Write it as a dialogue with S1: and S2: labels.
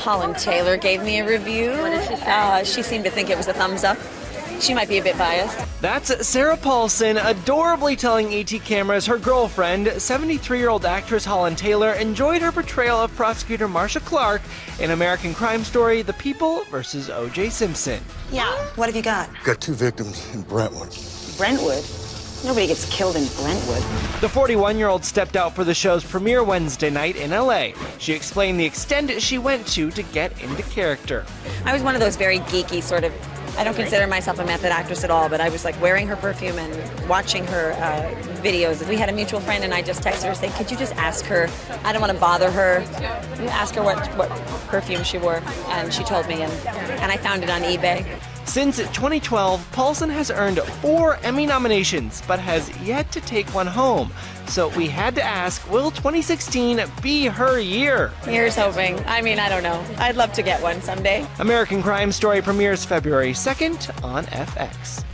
S1: Holland Taylor gave me a review.
S2: What did she say?
S1: Uh, she seemed to think it was a thumbs up. She might be a bit biased.
S3: That's Sarah Paulson adorably telling ET Cameras her girlfriend, 73 year old actress Holland Taylor, enjoyed her portrayal of prosecutor Marcia Clark in American crime story The People vs. O.J. Simpson.
S1: Yeah. What have you got?
S4: Got two victims in Brentwood.
S1: Brentwood. Nobody gets killed in Brentwood.
S3: The 41 year old stepped out for the show's premiere Wednesday night in LA. She explained the extent she went to to get into character.
S1: I was one of those very geeky sort of. I don't consider myself a method actress at all, but I was like wearing her perfume and watching her uh, videos. We had a mutual friend, and I just texted her saying, "Could you just ask her? I don't want to bother her. Ask her what what perfume she wore." And she told me, and and I found it on eBay.
S3: Since 2012, Paulson has earned four Emmy nominations, but has yet to take one home. So we had to ask will 2016 be her year?
S1: Here's hoping. I mean, I don't know. I'd love to get one someday.
S3: American Crime Story premieres February 2nd on FX.